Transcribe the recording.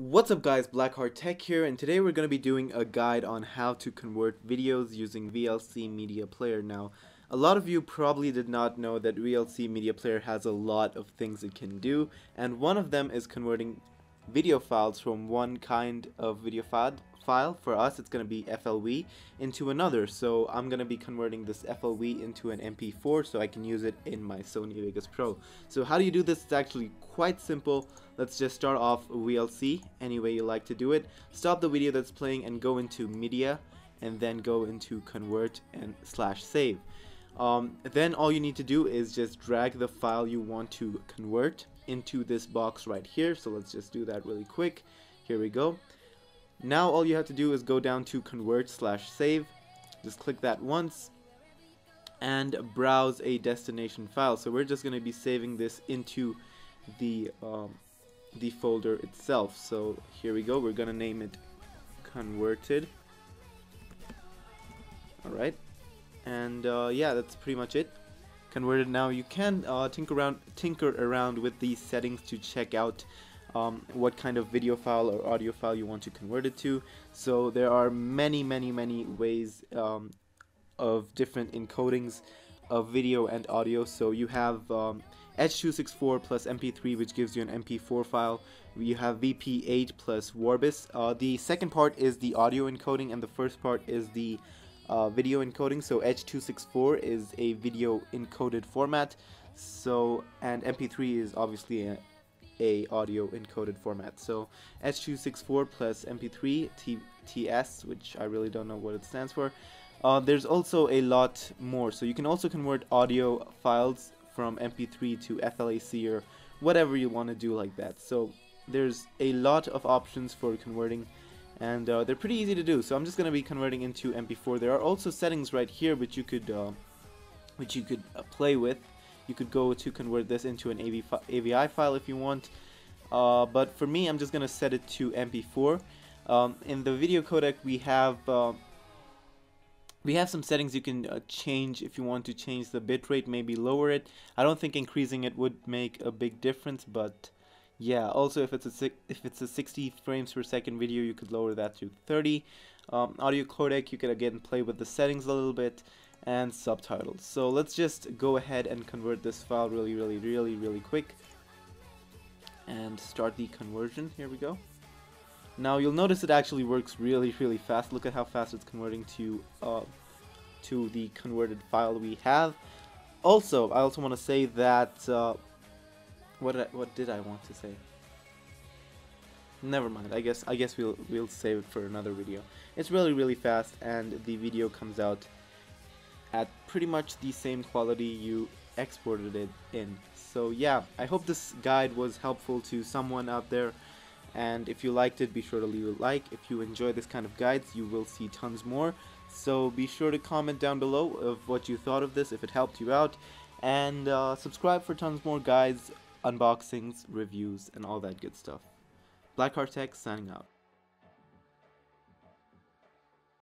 What's up guys, Blackheart Tech here, and today we're going to be doing a guide on how to convert videos using VLC Media Player. Now, a lot of you probably did not know that VLC Media Player has a lot of things it can do, and one of them is converting video files from one kind of video file, file for us it's going to be FLV into another. So I'm going to be converting this FLV into an MP4 so I can use it in my Sony Vegas Pro. So how do you do this? It's actually quite simple. Let's just start off VLC any way you like to do it. Stop the video that's playing and go into media and then go into convert and slash save. Um, then all you need to do is just drag the file you want to convert into this box right here. So let's just do that really quick. Here we go. Now all you have to do is go down to convert slash save. Just click that once and browse a destination file. So we're just going to be saving this into the um, the folder itself. So here we go. We're to name it converted. Alright. And uh, yeah, that's pretty much it. Converted now. You can uh, tinker around tinker around with these settings to check out um, what kind of video file or audio file you want to convert it to. So there are many, many, many ways um, of different encodings of video and audio. So you have um, H.264 plus MP3, which gives you an MP4 file. You have VP8 plus Vorbis. Uh, the second part is the audio encoding, and the first part is the uh, video encoding. So H.264 is a video encoded format. So and MP3 is obviously a, a audio encoded format. So H.264 plus MP3 T TS, which I really don't know what it stands for. Uh, there's also a lot more. So you can also convert audio files from MP3 to FLAC or whatever you want to do like that. So there's a lot of options for converting and uh, they're pretty easy to do. So I'm just going to be converting into MP4. There are also settings right here which you could uh, which you could uh, play with you could go to convert this into an AV fi AVI file if you want. Uh, but for me, I'm just going to set it to MP4. Um, in the video codec, we have uh, we have some settings you can uh, change if you want to change the bitrate, maybe lower it. I don't think increasing it would make a big difference, but yeah. Also, if it's a if it's a 60 frames per second video, you could lower that to 30. Um, audio codec, you could again play with the settings a little bit and subtitles. So let's just go ahead and convert this file really, really, really, really quick and start the conversion. Here we go. Now you'll notice it actually works really, really fast. Look at how fast it's converting to uh, to the converted file we have. Also, I also want to say that uh, what did I, what did I want to say? Never mind. I guess I guess we'll we'll save it for another video. It's really really fast, and the video comes out at pretty much the same quality you exported it in. So yeah, I hope this guide was helpful to someone out there and if you liked it be sure to leave a like. If you enjoy this kind of guides you will see tons more. So be sure to comment down below of what you thought of this if it helped you out and uh, subscribe for tons more guides, unboxings, reviews and all that good stuff. Blackheart Tech signing out.